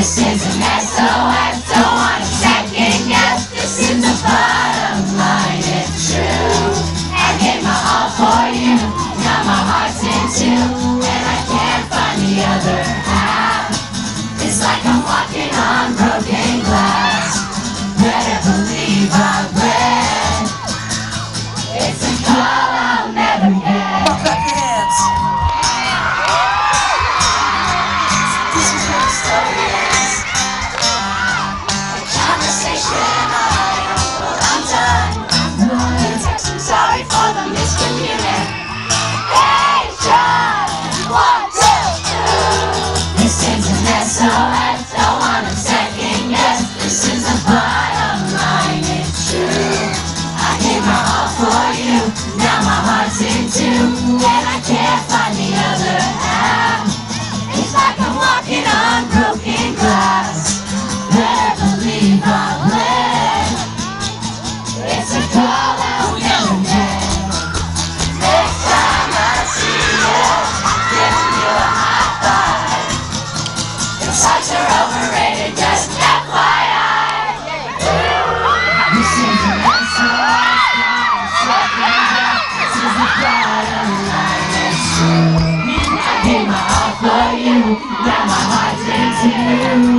This is a mess, so I don't want to second guess. This is the bottom line, it's true. I gave my all for you, now my heart's in two, and I can't find the other half. It's like I'm walking on broken glass. So I don't wanna second guess. This is the bottom line, it's true. I gave my all for you, now my heart's in two, and I can't find the other half. It's like I'm walking on broken glass. Better believe I'll. It's a for you. Now my heart's in tears.